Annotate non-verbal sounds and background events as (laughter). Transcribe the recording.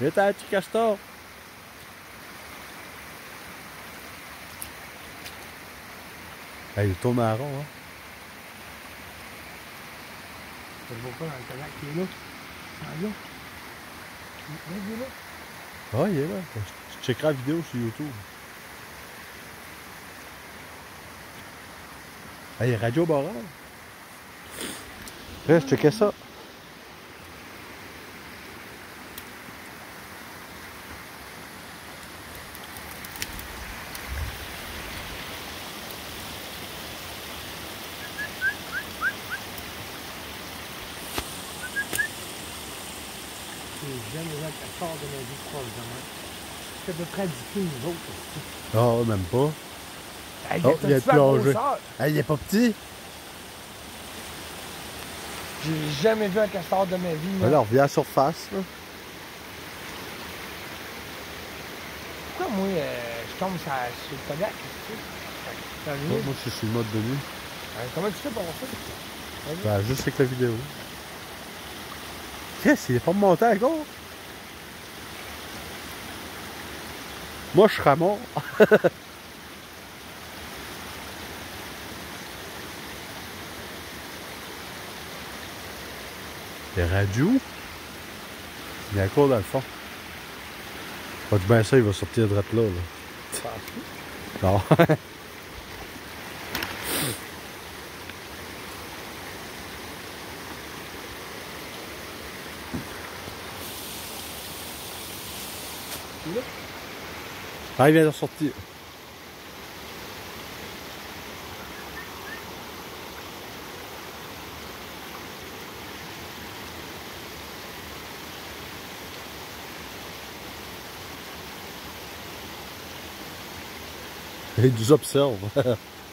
Viens t'as petit castor. Hey, il tourne en rond, hein. Je le vois pas dans le canac qui est là. Ah là. Il est là. Ah, il est là. Je checkerai la vidéo sur YouTube. Hey, Radio Boral. Là, je checkais ça. J'ai jamais vu un castor de ma vie moi. C'est à peu près 10 pieds nous autres. aussi. Ah, même pas. Hey, Oh, il a plongé. Hey, il est pas petit. J'ai jamais vu un castor de ma vie. Alors, viens à la surface. Là. Pourquoi moi, euh, je tombe sur, sur le vu? Moi, je suis sur le mode de nuit. Euh, comment tu fais pour ça? Ben, juste avec la vidéo. Qu'est-ce qu'il est pas monté encore? Moi, je serais mort. (laughs) Les radios? Il est encore dans le fond. Pas du bien ça, il va sortir de là, là. (laughs) Non. Là? Ah, il vient de sortir. (laughs) Il nous observe. (laughs)